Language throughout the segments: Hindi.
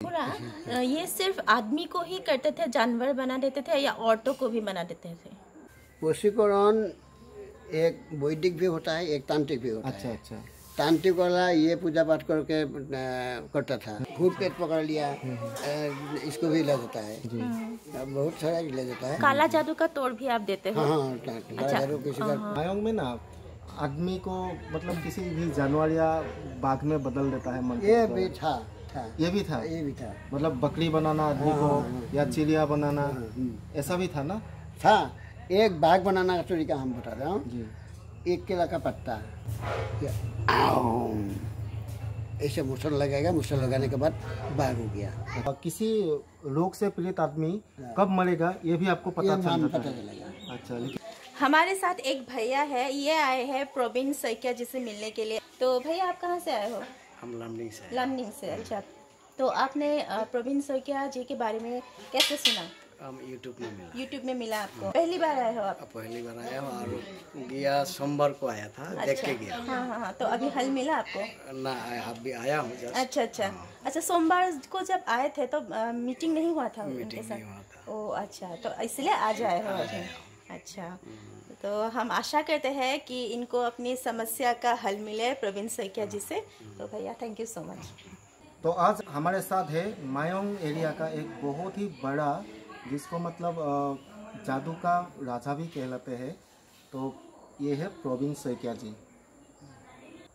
पूरा ये सिर्फ़ आदमी को ही करते थे जानवर बना देते थे या औरतों को भी बना देते थे? वशीकरण एक वैदिक भी होता है एक तांत्रिक भी होता अच्छा है। अच्छा। अच्छा तांत्रिक वाला ये पूजा पाठ करके करता था। भूत पेट पकड़ लिया इसको भी इलाज होता है। बहुत सारा इलाज होता है। काला जादू का तोड़ भी आप देते हो? हाँ हाँ किसी का में ना आदमी को मतलब किसी भी जानवर या बाघ में बदल देता है मन ये भी था। था। ये भी था? ये भी था। मतलब बकरी बनाना आदमी को या चिड़िया बनाना ऐसा भी था ना? था एक बाग बनाना का तरीका हम बता रहा हूँ एक केला का पत्ता। ऐसे मुसल लगेगा मुसल लगाने के बाद बाघ हो गया। और किसी रोग से पीड़ित आदमी कब मरेगा ये भी आपको पता चल पता चलेगा। अच्छा लेकिन हमारे साथ एक भैया है ये आए हैं प्रोविन सैकिया जी से मिलने के लिए। तो भैया आप कहाँ से आए हो? हम लमडिंग से लामनिंग से अच्छा। तो आपने प्रोविन सैकिया जी के बारे में कैसे सुना? हम यूट्यूब में मिला। यूट्यूब में मिला आपको। पहली बार आए हो आप? पहली बार आया हूँ और गया सोमवार को आया था अच्छा, देख के गया। हाँ हाँ हाँ। तो अभी हल मिला आपको? ना अभी आया हूँ अच्छा अच्छा। अच्छा सोमवार को जब आए थे तो अ, मीटिंग नहीं हुआ था उनके नहीं हुआ था। ओ अच्छा। तो इसलिए आज आए हो अच्छा। तो हम आशा करते हैं कि इनको अपनी समस्या का हल मिले प्रवीण सैकिया जी से। तो भैया थैंक यू सो मच तो आज हमारे साथ है मायोंग एरिया का एक बहुत ही बड़ा, जिसको मतलब जादू का राजा भी कहलाते हैं। तो ये है प्रोविन सैकिया जी।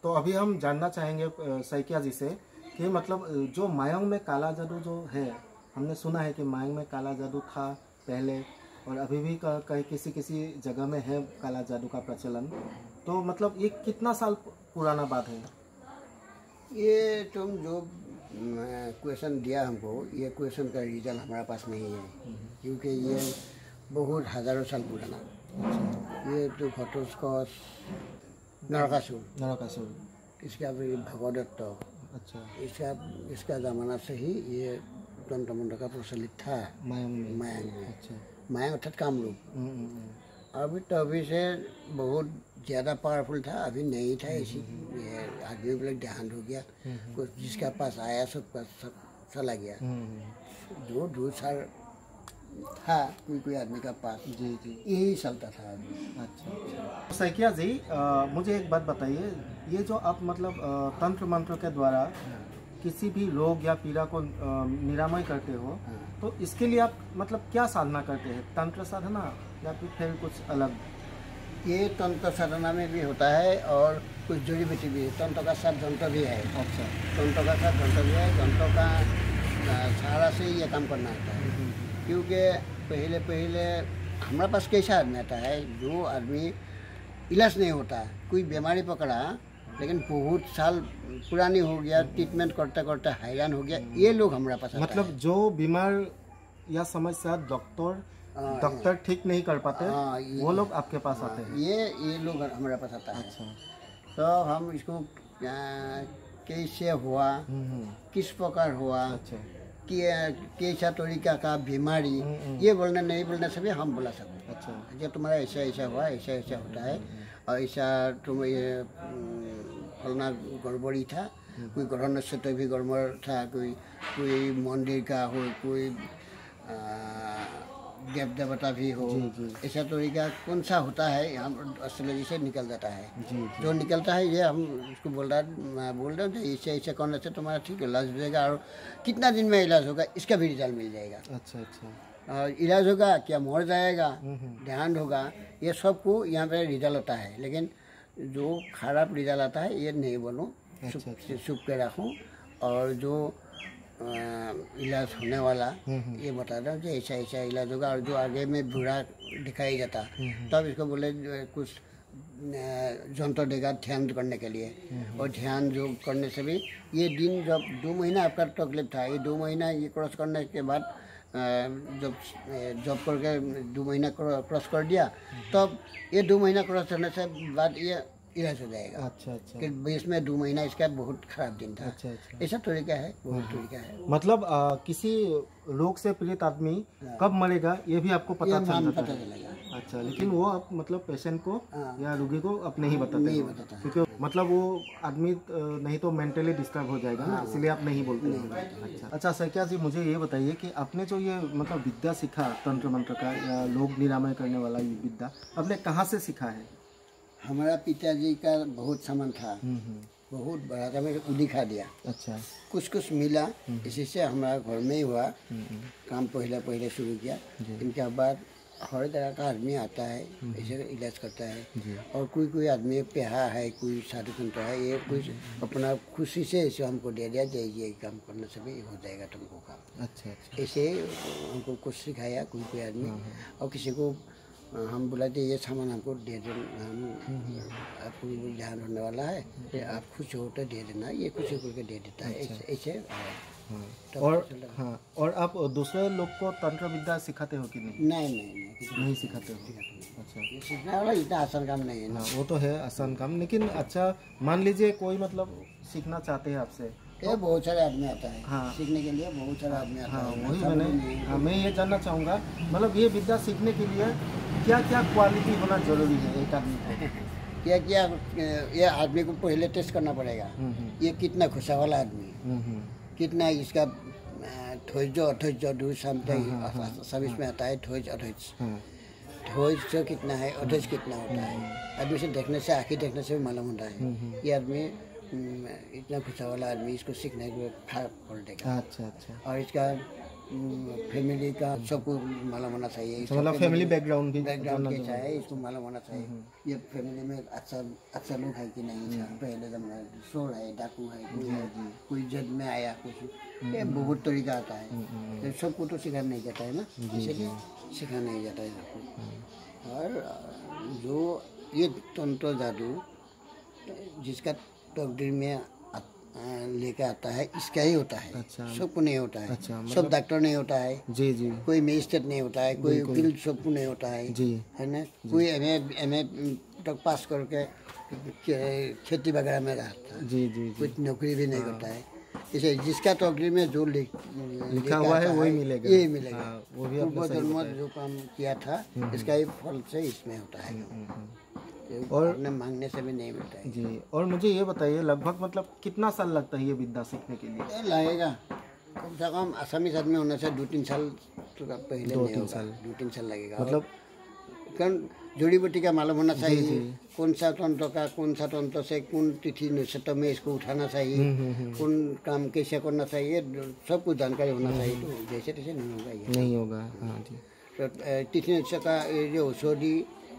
तो अभी हम जानना चाहेंगे सैकिया जी से कि मतलब जो मायोंग में काला जादू जो है, हमने सुना है कि मायोंग में काला जादू था पहले। और अभी भी कहीं किसी किसी जगह में है काला जादू का प्रचलन। तो मतलब ये कितना साल पुराना बात है? ये तुम जो क्वेश्चन दिया हमको ये क्वेश्चन का रिज़ल्ट हमारे पास नहीं है। क्योंकि ये बहुत हज़ारों साल पुराना। ये तो घटोत्कच नरकासुर। नरकासुर। इसका भी भगवदत्त। अच्छा। इसका इसका ज़माना से ही ये तंत्र मंत्र का प्रचलित था। माया में मायांग में अच्छा। मायांग अर्थात कामरूप हम्म, हम्म, हम्म। अभी तो अभी से बहुत ज़्यादा पावरफुल था अभी नहीं था ऐसी आदमी को देहांत हो गया। कुछ जिसका पास आया सब पास सब चला गया। जो दो साल था कोई कोई आदमी का पास। जी जी। यही चलता था। अभी अच्छा अच्छा। सैकिया जी अ, मुझे एक बात बताइए। ये जो आप मतलब तंत्र मंत्र के द्वारा किसी भी रोग या पीड़ा को निरामय करते हो तो इसके लिए आप मतलब क्या साधना करते हैं? तंत्र साधना या फिर फिर कुछ अलग? ये तंत्र साधना में भी होता है और कुछ जड़ी बूटी भी है। तंत्र का साथ जंत्र भी है। अच्छा। तंत्र का साथ जंत्र भी है। जंत्र का सहारा से ही ये काम करना होता है। क्योंकि पहले पहले हमारे पास कैसा आदमी आता है? जो आदमी इलाज नहीं होता कोई बीमारी पकड़ा लेकिन बहुत साल पुरानी हो गया ट्रीटमेंट करते करते हैरान हो गया। ये लोग हमारे पास मतलब जो बीमार या समस्या डॉक्टर डॉक्टर ठीक नहीं कर पाते ये- वो लोग आपके पास आते हैं। ये ये लोग हमारे पास आता है। अच्छा। तो हम इसको कैसे हुआ हम्म, हम्म, किस प्रकार हुआ अच्छा। कि कैसा तरीका का बीमारी ये बोलना नहीं बोलना सभी हम बोला सकते। अच्छा। जो तुम्हारा ऐसा ऐसा हुआ ऐसा ऐसा होता है और ऐसा तुम ये फलना गड़बड़ी था कोई ग्रह नक्षत्र भी गड़बड़ था कोई कोई मंदिर का हो कोई देव देवता भी हो ऐसा तरीका कौन सा होता है हम एस्ट्रोलॉजी से निकल जाता है जी जो निकलता है ये हम उसको बोल रहा मैं बोल रहा हूँ कि ऐसे ऐसे करने से तुम्हारा ठीक है इलाज हो जाएगा और कितना दिन में इलाज होगा इसका भी रिज़ल्ट मिल जाएगा अच्छा अच्छा और इलाज होगा क्या मर जाएगा ध्यान होगा ये सबको यहाँ पे रिज़ल्ट होता है लेकिन जो खराब रिज़ल्ट आता है ये नहीं बोलूँ। अच्छा, छुप छुप के रखूँ। और जो इलाज होने वाला ये बता रहा हूँ कि ऐसा ऐसा इलाज होगा। और जो आगे में बुरा दिखाई जाता तब इसको बोले कुछ जंतर देगा ध्यान करने के लिए। और ध्यान जो करने से भी ये दिन जब दो महीना आपका तकलीफ़ था ये दो महीना ये क्रॉस करने के बाद जब जॉब करके दो महीना क्रॉस कर दिया तब ये दो महीना क्रॉस करने से बाद ये इलाज हो जाएगा। अच्छा अच्छा। कि बीच में दो महीना इसका बहुत खराब दिन था। अच्छा अच्छा। ऐसा तरीका है बहुत तरीका है। मतलब आ, किसी रोग से पीड़ित आदमी कब मरेगा ये भी आपको पता चल पता चलेगा। अच्छा लेकिन वो आप मतलब पेशेंट को हाँ। या रोगी को आप नहीं बताते नहीं बताता। क्योंकि मतलब वो आदमी नहीं तो मेंटली डिस्टर्ब हो जाएगा हाँ, ना इसलिए आप नहीं बोलते हो। अच्छा। अच्छा सैकिया जी मुझे ये बताइए कि आपने जो ये मतलब विद्या सीखा तंत्र मंत्र का या लोग निरामय करने वाला ये विद्या आपने कहाँ से सीखा है? हमारा पिताजी का बहुत सामान था। हम्म, हम्म, बहुत बड़ा था मेरे को दिखा दिया। अच्छा। कुछ कुछ मिला इसी से हमारा घर में ही हुआ। हम्म, हम्म, काम पहले पहले शुरू किया। इनके बाद हर तरह का आदमी आता है इसे इलाज करता है। और कोई कोई आदमी पेहा है कोई साधु संत है ये कुछ अपना खुशी से इसे हमको दे दिया जे ये काम करने से भी हो जाएगा तुमको काम। अच्छा अच्छा। ऐसे हमको कुछ सिखाया कोई कोई आदमी और किसी को हम बुलाते ये सामान हमको दे दे हम आपको ध्यान रखने वाला है आप खुश हो तो दे देना ये खुशी करके दे देता है ऐसे ऐसे हाँ। तब और हाँ और आप दूसरे लोग को तंत्र विद्या सिखाते हो कि नहीं? नहीं नहीं नहीं। नहीं सिखाते हो। अच्छा। ये सीखने वाला इतना आसान काम नहीं है ना। हाँ वो तो है आसान काम। लेकिन अच्छा मान लीजिए कोई मतलब सीखना चाहते हैं आपसे ये बहुत सारे आदमी आता है। हाँ। सीखने के लिए बहुत सारे आदमी आता हाँ है। वही मैंने हाँ मैं ये जानना चाहूँगा मतलब ये विद्या सीखने के लिए क्या क्या क्वालिटी होना ज़रूरी है एक आदमी को? क्या क्या ये आदमी को पहले टेस्ट करना पड़ेगा। हम्म, हम्म, ये कितना खुशा वाला आदमी हम्म, कितना इसका ठोज अठोज डू समथिंग सब इसमें आता है ठोज अठोज हाँ, जो कितना है अठोज कितना होता है आदमी से देखने से आखिर देखने से भी मालूम होता है ये आदमी इतना खुशा वाला आदमी इसको सीखने के पड़ देगा अच्छा अच्छा और इसका फैमिली का सबको मालूम होना चाहिए। तो मतलब फैमिली बैकग्राउंड भी बैकग्राउंड कैसा है इसको मालूम होना चाहिए। ये फैमिली में अच्छा अच्छा लोग है कि नहीं? है पहले जमाना चोर है डाकू है कोई है कोई जज में आया कुछ ये बहुत तरीका आता है। तो सबको तो सिखाया नहीं जाता है ना? इसलिए सिखाया नहीं जाता है सबको। और जो ये तंत्र जादू जिसका तकदीर में लेके आता है इसका ही होता है। अच्छा। सबको नहीं होता है। अच्छा, सब डॉक्टर नहीं होता है। जी जी। कोई मजिस्ट्रेट नहीं होता है कोई वकील सबको नहीं होता है। जी। है ना? कोई एम एम ए तक पास करके खेती वगैरह में रहता है। जी जी कुछ नौकरी भी नहीं करता है। इसे जिसका तकदीर में जो लिख लिखा हुआ है वही मिलेगा। यही मिलेगा। हाँ, वो भी पूर्व जन्म जो काम किया था इसका ही फल से इसमें होता है। ये और- मांगने से भी नहीं मिलता है जी और मुझे ये बताइए लगभग मतलब कितना साल लगता है ये विद्या सीखने के लिए? लगेगा। कम से कम आसामी आदमी होने से दो तीन साल तो पहले दो तीन साल। दो तीन साल लगेगा। मतलब कारण जड़ी बूटी का मालूम होना चाहिए कौन सा तंत्र का कौन सा तंत्र से कौन तिथि नक्षत्र में इसको उठाना चाहिए कौन काम कैसे करना चाहिए सब कुछ जानकारी होना चाहिए। तो जैसे तैसे नहीं होगा ये। नहीं होगा हाँ जी। तो तिथि नक्षत्र का ये जो औषधि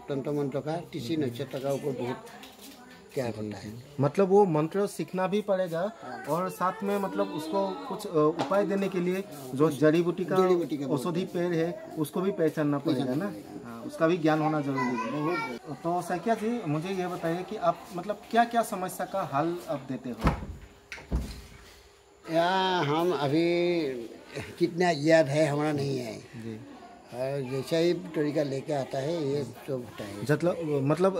तंत्र मंत्र का तिथि नक्षत्र का ऊपर बहुत क्या होता है। मतलब वो मंत्र सीखना भी पड़ेगा और साथ में मतलब उसको कुछ उपाय देने के लिए जो जड़ी बूटी का औषधि पेड़ है उसको भी पहचानना पड़ेगा ना? हाँ, उसका भी ज्ञान होना ज़रूरी है। तो सैकिया जी मुझे ये बताइए कि आप मतलब क्या क्या समस्या का हल आप देते हो? या हम अभी कितना याद है हमारा नहीं है। जैसा ही तरीका लेके आता है ये सब है मतलब मतलब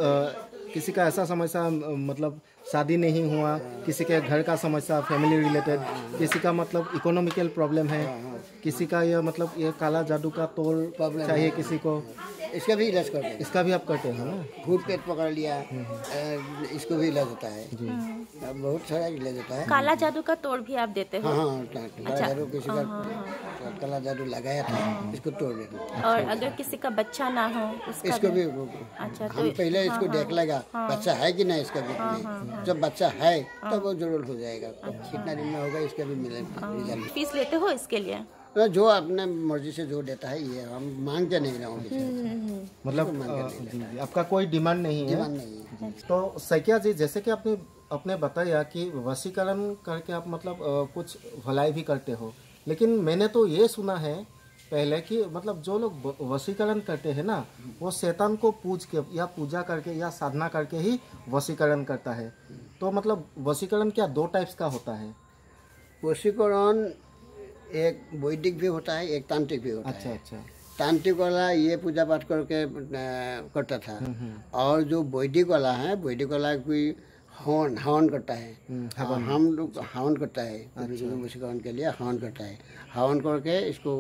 किसी का ऐसा समस्या मतलब शादी नहीं हुआ किसी के घर का समस्या फैमिली रिलेटेड किसी का मतलब इकोनॉमिकल प्रॉब्लम है किसी का यह मतलब ये काला जादू का तोल प्रॉब्लम चाहिए किसी को। इसका भी इलाज करते हैं। इसका भी आप करते हैं ना? भूत पेट पकड़ लिया इसको भी इलाज होता है। जी। बहुत सारा इलाज होता है। काला जादू का तोड़ भी आप देते हो? हाँ हाँ काला जादू किसी का काला जादू लगाया था इसको तोड़ देना और अगर किसी का बच्चा ना हो इसको भी अच्छा हम पहले इसको देख लेगा बच्चा है कि नहीं इसका में जब बच्चा है तब वो ज़रूर हो जाएगा। कितना दिन में होगा इसका भी मिलेगा। फ़ीस लेते हो इसके लिए? तो जो अपने मर्ज़ी से जो देता है ये हम मांगते नहीं रहा हूँ मतलब अ, जी जी आपका कोई डिमांड नहीं है? डिमांड नहीं है। तो सैकिया जी जैसे कि आपने आपने बताया कि वसीकरण करके आप मतलब कुछ भलाई भी करते हो लेकिन मैंने तो ये सुना है पहले कि मतलब जो लोग व- वशीकरण करते हैं ना वो शैतान को पूज के या पूजा करके या साधना करके ही वशीकरण करता है। तो मतलब वशीकरण क्या दो टाइप्स का होता है? वशीकरण एक वैदिक भी होता है एक तांत्रिक भी होता अच्छा है। अच्छा। तांत्रिक वाला ये पूजा पाठ करके करता था। और जो वैदिक वाला है वैदिक वाला कोई हवन हवन करता है। और हम लोग हवन करता है वशीकरण के लिए हवन करता है। हवन करके इसको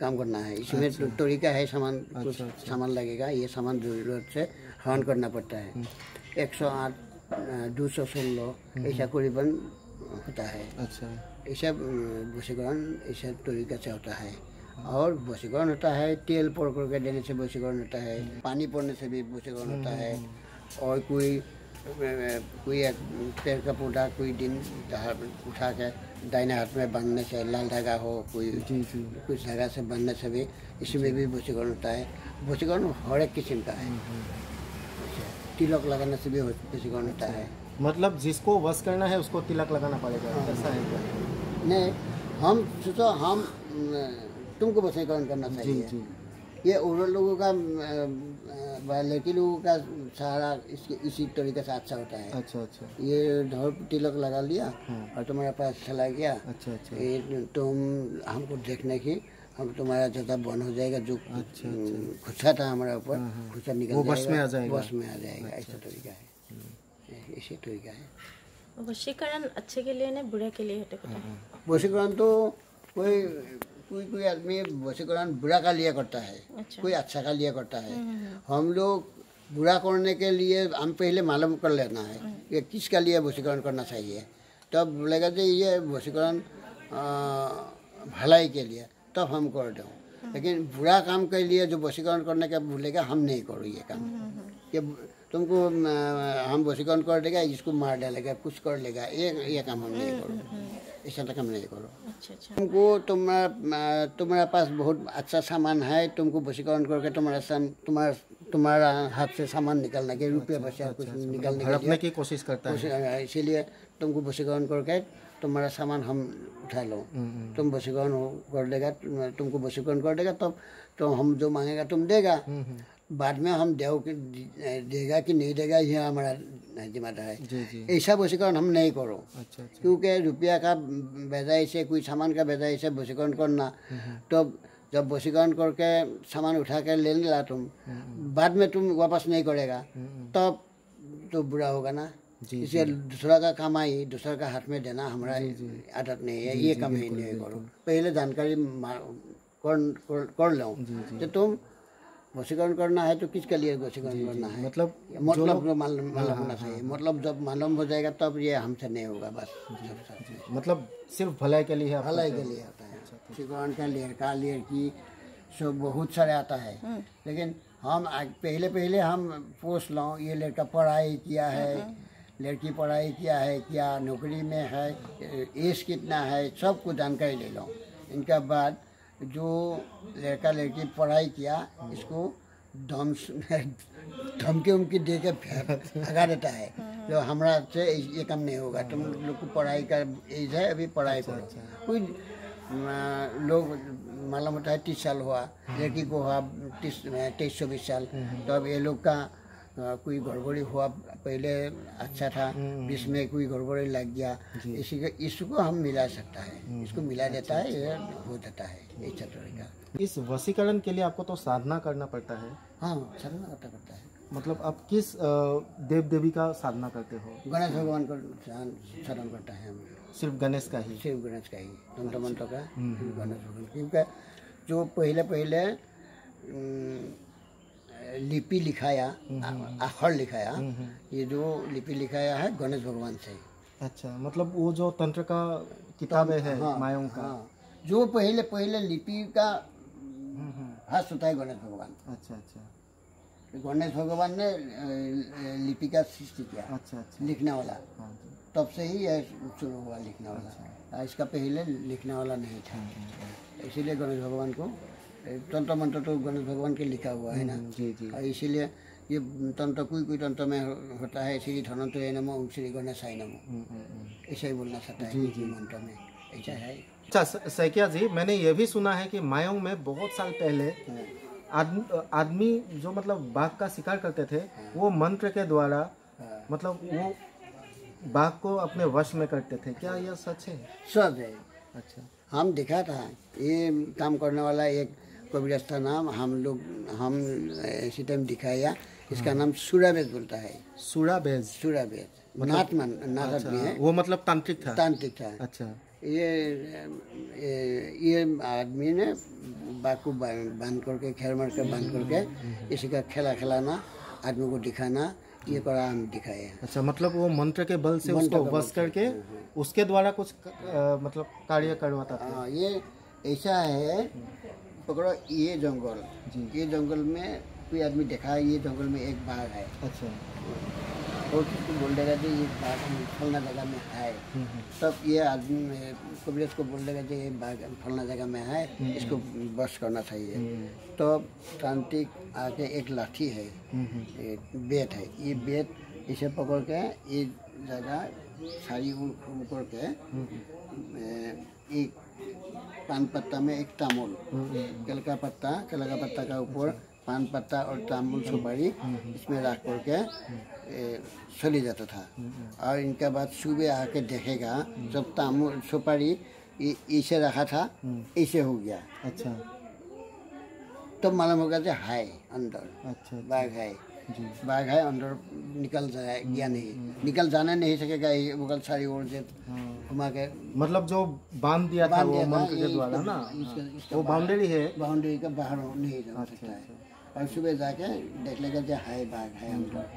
काम करना है। इसमें तो तरीका है सामान कुछ अच्छा, सामान लगेगा ये सामान ज़रूरत से हवन करना पड़ता है। हम्म। एक सौ आठ दो सौ सोलह ऐसा करीबन होता है। अच्छा। ऐसा वशीकरण ऐसा तरीका से होता है। और वशीकरण होता है तेल पोड़ करके देने से वशीकरण होता है पानी पड़ने से भी वशीकरण होता है। और कोई कोई एक पेड़ का पौधा कोई दिन उठा के दाहिने हाथ में बांधने से लाल धागा हो कोई कुछ धागा से बांधने से भी इसमें भी वशीकरण होता है। वशीकरण हर एक किस्म का है। अच्छा, तिलक लगाने से भी वशीकरण होता है। मतलब जिसको वश करना है उसको तिलक लगाना पड़ेगा। ऐसा है नहीं हम सोचो हम तुमको वशीकरण करना चाहिए। जी। ये औरत लोगों का लड़की लोगों का सहारा इसके इसी तरीके से अच्छा होता है। अच्छा अच्छा। ये ढोल तिलक लगा लिया हाँ। और तुम्हारे पास चला गया। अच्छा अच्छा। ये तुम हमको देखने की हम तुम्हारा जैसा बन हो जाएगा जो अच्छा, खुचा था हमारे ऊपर खुचा निकल वो बस में आ जाएगा। बस में आ जाएगा ऐसा तरीका है। ऐसे तरीका है। वशीकरण अच्छे के लिए नहीं बुरे के लिए है टेकुटा वशीकरण तो कोई कोई कोई आदमी वशीकरण बुरा का लिया करता है अच्छा। कोई अच्छा का लिया करता है। हम लोग बुरा करने के लिए हम पहले मालूम कर लेना है कि किसका लिए वशीकरण करना चाहिए। तब बोलेगा कि ये वशीकरण भलाई के लिए तब हम कर दो। लेकिन बुरा काम के लिए जो वशीकरण करने का बोलेगा हम नहीं करो ये काम। कि तुमको हम वशीकरण कर देगा इसको मार डालेगा कुछ कर लेगा ये ये काम हम नहीं करो। ऐसा तो काम नहीं करो। अच्छा अच्छा। तुमको तुम्हारा तुम्हारा पास बहुत अच्छा सामान है तुमको वशीकरण करके तुम्हारा तुम्हारा तुम्हारा हाथ से सामान निकालने के रुपये पैसा कुछ निकालने के की कोशिश करता है। इसीलिए तुमको वशीकरण करके तुम्हारा सामान हम उठा लो। तुम वशीकरण कर देगा तुमको वशीकरण कर देगा तब तो हम जो मांगेगा तुम देगा। बाद में हम देव के देगा कि नहीं देगा ये हमारा जिम्मेदार है। ऐसा वशीकरण हम नहीं करो। अच्छा अच्छा। क्योंकि रुपया का बेजाई से कोई सामान का बेजाई से वशीकरण करना तो जब वशीकरण करके सामान उठा के ले ला तुम बाद में तुम वापस नहीं करेगा तब तो बुरा होगा ना। इसलिए दूसरा का काम आई दूसरा का हाथ में देना हमारा आदत नहीं है ये काम ही नहीं करो। पहले जानकारी कर कर, कर लो तो तुम वशीकरण करना है तो किसके लिए वशीकरण करना है? मतलब मतलब जो मालूम होना चाहिए। मतलब जब मालूम हो जाएगा तब ये हमसे नहीं होगा बस। मतलब सिर्फ़ भलाई के लिए है भलाई के लिए आता है। वशीकरण का लड़का लड़की सब बहुत सारे आता है। लेकिन हम पहले पहले हम पूछ लो ये लड़का पढ़ाई किया है लड़की पढ़ाई किया है क्या नौकरी में है एज कितना है सबको जानकारी ले लो। इनके बाद जो लड़का लड़की पढ़ाई किया इसको धम धमकी उमकी दे के भगा देता है। जो हमारा से ये काम नहीं होगा। तुम लोग को पढ़ाई का एज है अभी पढ़ाई करो। कोई लोग मालूम होता है तीस साल हुआ। लड़की को हुआ तीस तेईस चौबीस साल। तो अब ये लोग का कोई गड़बड़ी हुआ पहले अच्छा था बीच में कोई गड़बड़ी लग गया इसी का इसको हम मिला सकता है इसको मिला देता है ये हो जाता है ऐसा तरीका इस वशीकरण के लिए आपको तो साधना करना पड़ता है? हाँ साधना करता करता है। मतलब आप किस देव देवी का साधना करते हो? गणेश भगवान का शरण करता है हम सिर्फ़ गणेश का ही? सिर्फ़ गणेश का ही तंत्र मंत्र का गणेश भगवान क्योंकि जो पहले पहले लिपि लिखाया आ- अक्षर लिखाया ये जो लिपि लिखाया है गणेश भगवान से। अच्छा मतलब वो जो तंत्र का किताब है हाँ, मायों का। हाँ। जो पहले पहले लिपि का हम्म, हम्म, हाथ होता है गणेश भगवान। अच्छा अच्छा। गणेश भगवान ने लिपि का सृष्टि किया अच्छा अच्छा। लिखने वाला। हाँ तब से ही यह शुरू हुआ लिखने वाला। इसका पहले लिखने वाला नहीं था। इसीलिए गणेश भगवान को तंत्र मंत्र तो गणेश भगवान के लिखा हुआ है ना? जी जी। और इसीलिए ये तंत्र कोई कोई तंत्र में होता है श्री धनंतय नमो श्री गणेशाय नमो। हम्म, हम्म, हम्म। ऐसा ही बोलना चाहता है किसी मंत्र में। ऐसा है? अच्छा सैकिया जी मैंने ये भी सुना है कि मायोंग में बहुत साल पहले आदमी आदमी जो मतलब बाघ का शिकार करते थे वो मंत्र के द्वारा हाँ। मतलब वो बाघ को अपने वश में करते थे। क्या यह सच है? सच है। अच्छा। हम देखा था ये काम करने वाला एक कबीरस्थ नाम हम लोग हम इसी टाइम दिखाया। इसका नाम सूरावेद बोलता है। सूरा बेज सूरावेद नाथ मन नाथ आदमी है। वो मतलब तांत्रिक था? तांत्रिक था। अच्छा। ये ये, आदमी ने बाग को बाँध करके खेर मार कर बाँध करके इसी का खेला खिलाना आदमी को दिखाना ये करा हम दिखाए अच्छा मतलब वो मंत्र के बल से उसको वश करके उसके द्वारा कुछ मतलब कार्य करवाता था? हाँ ये ऐसा है पकड़ो ये जंगल। ये जंगल में कोई आदमी देखा है ये जंगल में एक बाघ है। अच्छा। और किसको बोल देगा कि ये बाघ फलना जगह में है? तब ये आदमी कबीरस को बोल देगा कि ये बाघ फलना जगह में है इसको बस करना चाहिए। तो तांत्रिक आके एक लाठी है बेट है। ये बेट इसे पकड़ के ये जगह साड़ी उड़ करके एक पान पत्ता में एक तामुल। केल का पत्ता केला का पत्ता का ऊपर पान पत्ता और तामुल सुपारी इसमें रख करके चली जाता था। और इनका बाद सुबह आके देखेगा जब तामुल सुपारी इसे रखा था इसे हो गया। अच्छा। तो मालूम होगा कि है अंदर अच्छा बाघ है। जी बाघ है अंदर निकल जाए गया नहीं। निकल जाने नहीं सकेगा ये मुगल सारी ओर से घुमा के। मतलब जो बाँध दिया था वो मंत्र के द्वारा ना? इसका वो बाउंड्री है? बाउंड्री का बाहर नहीं जा अच्छा, सकता है। और सुबह जाके देख लेगा जो है बाघ है अंदर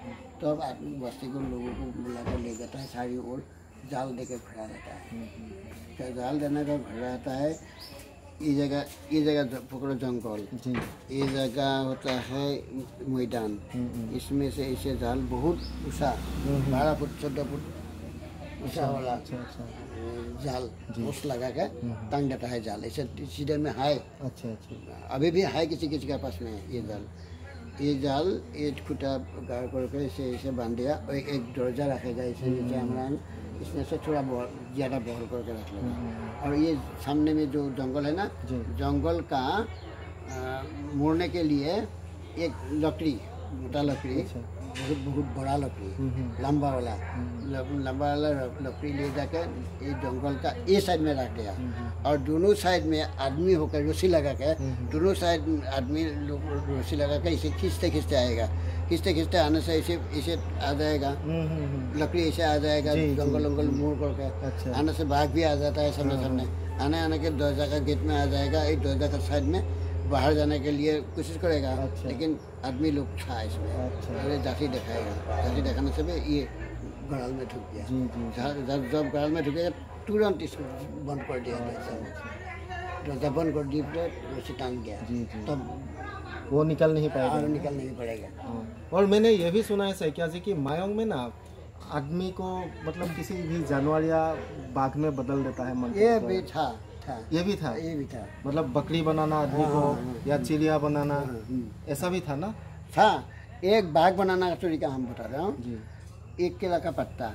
तो अब आदमी बस्ती को लोगों को बुला कर ले जाता है सारी ओर जाल दे के खड़ा रहता है तो जाल देने का खड़ा रहता है? ये जगह ये जगह पकड़ो जंगल। ये जगह होता है मैदान। इसमें से इसे जाल बहुत ऊँचा बारह फुट चौदह फुट ऊँचा वाला अच्छा अच्छा। जाल। उस लगा के टांग देता है जाल। ऐसे सीधे में है अच्छा अच्छा। अभी भी है किसी किसी के पास में ये जाल। ये जाल ये खुटा गाड़ करके इसे इसे बाँध दिया। और एक, एक दर्जा रखेगा इसे नीचे हमारा इसमें से थोड़ा बहुत ज़्यादा बहल करके रख लेगा और ये सामने में जो जंगल है ना जंगल का आ, मोड़ने के लिए एक लकड़ी मोटा लकड़ी बहुत बहुत बड़ा लकड़ी लंबा वाला। लंबा वाला लकड़ी ले जाकर ये जंगल का ये साइड में रख दिया। और दोनों साइड में आदमी होकर रस्सी लगा के दोनों साइड आदमी लोग रस्सी लगा के इसे खींचते खींचते आएगा। खींचते खींचते आने से इसे इसे आ जाएगा। हम्म हम्म हम्म। लकड़ी ऐसे आ जाएगा। जंगल वंगल मोड़ करके अच्छा। आने से बाघ भी आ जाता है सामने सामने। आने आने के दरवाज़ा का गेट में आ जाएगा एक दरवाज़ा का साइड में बाहर जाने के लिए कोशिश करेगा अच्छा। लेकिन आदमी लोग था इसमें। अच्छा। अरे जाति दिखाएगा। जाति दिखाने से भी ये गड़ाल में ढुक गया। जब गड़ाल में ढुकेगा तुरंत इसको बंद कर दिया दरवाज़ा दरवाज़ा बंद कर दी तो रस्सी टांग गया। तब वो निकल नहीं पाएगा। आगे निकल नहीं पड़ेगा। हाँ। और मैंने ये भी सुना है सैकिया जी कि मायोंग में ना आदमी को मतलब किसी भी जानवर या बाघ में बदल देता है मंत्र ये भी था था। ये भी था? ये भी था। मतलब बकरी बनाना आदमी को या चिड़िया बनाना ऐसा भी था ना? था। एक बाघ बनाना का तरीका हम बता रहा हूँ। एक केला का पत्ता।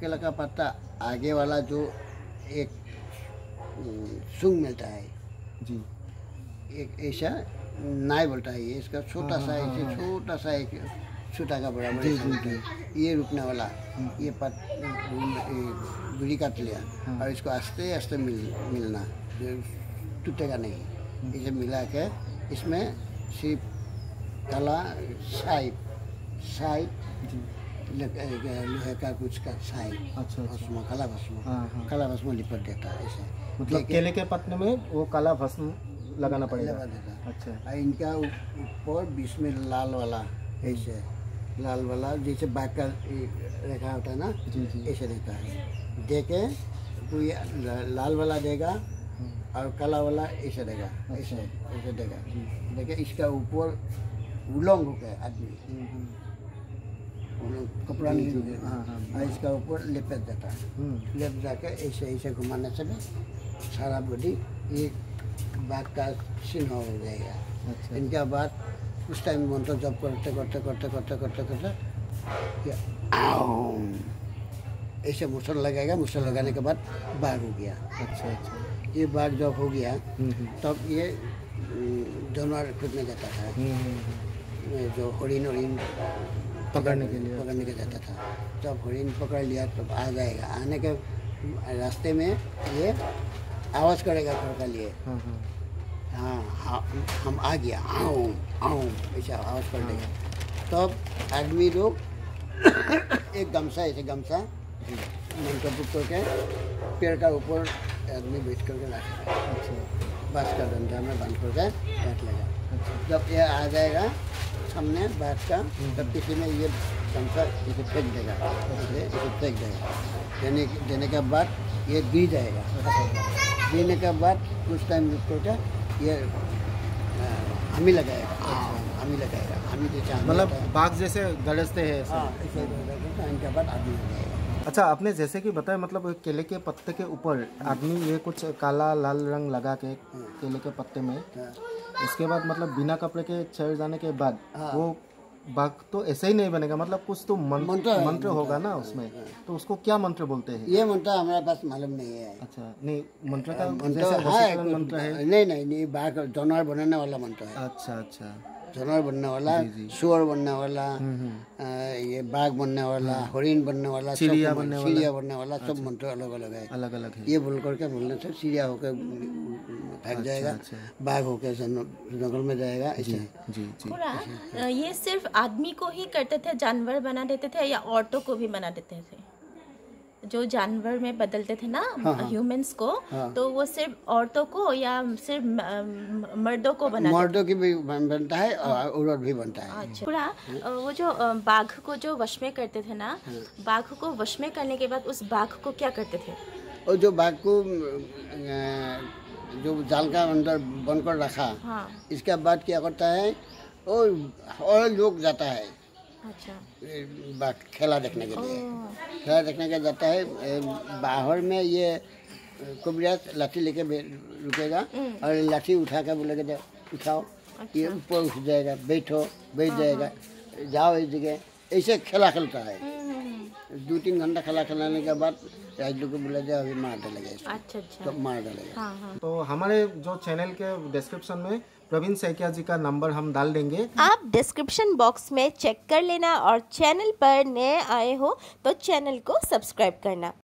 केला का पत्ता आगे वाला जो एक सूंग मिलता है। जी। एक ऐसा नाई बोलता है ये इसका छोटा सा ऐसे छोटा सा एक छोटा का होता है। ये रुकने वाला ये पत गुड़ी काट लिया और इसको आस्ते आस्ते मिल मिलना टूटेगा नहीं। इसे मिला के इसमें सिर्फ़ काला साइप साइप लोहे का कुछ का साइप अच्छा अच्छा। भस्म काला भस्म हाँ हाँ। काला भस्म लिपट देता है ऐसे मतलब केले के पत्ते में वो काला भस्म लगाना पड़ेगा। लगा अच्छा। इनका ऊपर बीच में लाल वाला ऐसे। लाल वाला जैसे बाइक का रेखा होता है ना ऐसे रहता है। दे के तो ये लाल वाला देगा और काला वाला ऐसे देगा ऐसे ऐसे देगा। देखे इसका ऊपर उलंग हो गया आदमी। हम्म, हम्म, कपड़ा नहीं हाँ। हाँ और इसका ऊपर लिपट देता है। हम्म, लेप जाके ऐसे ऐसे घुमाने से भी सारा बॉडी ये बाघ का चिन्ह हो जाएगा। अच्छा। इनके बाद कुछ टाइम मंत्र जब करते करते करते करते करते करते ऐसे मुसर लगाएगा मुसर लगाने के बाद बाघ हो गया। अच्छा अच्छा। ये बाघ जब हो गया हम्म, हम्म, तब ये अम, जानवर खुदने जाता था। हम्म, हम्म, जो हरिन हरिन पकड़ने के लिए। पकड़ने के जाता था। जब हरिन पकड़ लिया तब आ जाएगा। आने के रास्ते में ये आवाज़ करेगा घर का लिए। हाँ हाँ। हाँ हाँ हम आ गया। आओ आओ ऐसा आवाज़ कर देगा। तब आदमी लोग एक गमछा ऐसे गमछा मंत्र पुट करके पेड़ का ऊपर आदमी बैठ करके रखेगा अच्छा। बाँस का डंडा में बाँध करके रख लेगा। अच्छा। जब ये आ जाएगा सामने बाँस का तब किसी में ये चमचा इसे फेंक देगा। इसे इसे फेंक देगा। देने देने के बाद ये गिर जाएगा। गिरने के बाद कुछ टाइम रुक ये हमी लगाएगा। हमी लगाएगा। हमी जैसे मतलब बाघ जैसे गरजते हैं हाँ ऐसे इनके बाद आदमी हो जाएगा। अच्छा आपने जैसे कि बताया मतलब केले के पत्ते के ऊपर आदमी ये कुछ काला लाल रंग लगा के केले के पत्ते में हाँ। उसके बाद मतलब बिना कपड़े के चढ़ जाने के बाद हाँ। वो बाघ तो ऐसे ही नहीं बनेगा मतलब कुछ तो मंत्र मंत्र मंत्र, मंत्र होगा ना उसमें। तो उसको क्या मंत्र बोलते हैं? ये मंत्र हमारे पास मालूम नहीं है। अच्छा नहीं मंत्र का मंत्र है मंत्र है। नहीं नहीं नहीं बाघ जानवर बनाने वाला मंत्र है। अच्छा अच्छा। जानवर बनने वाला सुअर बनने वाला अ, ये बाघ बनने वाला हरिण बनने वाला चिड़िया बनने वाला। चिड़िया बनने वाला सब मंत्र अलग अलग है। अलग अलग है। ये बोल करके बोलने से चिड़िया होकर भाग जाएगा। अच्छा। बाघ होकर जंगल में जाएगा ऐसे। जी जी। ये सिर्फ़ आदमी को ही करते थे जानवर बना देते थे या औरतों को भी बना देते थे? जो जानवर में बदलते थे ना ह्यूमंस को हाँ, तो वो सिर्फ़ औरतों को या सिर्फ़ मर्दों को बना मर्दों की भी बनता है और औरत भी बनता है। अच्छा। पूरा वो जो बाघ को जो वश में करते थे ना बाघ को वश में करने के बाद उस बाघ को क्या करते थे? और जो बाघ को जो जाल का अंदर बनकर रखा हाँ। इसके बाद क्या करता है और और लोग जाता है। अच्छा। खेला देखने के लिए। खेला देखने के जाता है बाहर में ये कुबरिया लाठी लेके रुकेगा और लाठी उठा कर बोलेगा उठाओ। ये ऊपर उठ जाएगा बैठो बैठ जाएगा। जाओ इस जगह। ऐसे खेला खेलता है। हम्म, दो तीन घंटा खेला खिलाने के बाद राज लोग को बोला जाए अभी मार डालेगा अच्छा अच्छा। तो मार डालेगा। हाँ हाँ। तो हमारे जो चैनल के डिस्क्रिप्शन में प्रवीण सैकिया जी का नंबर हम डाल देंगे। आप डिस्क्रिप्शन बॉक्स में चेक कर लेना और चैनल पर नए आए हो तो चैनल को सब्सक्राइब करना।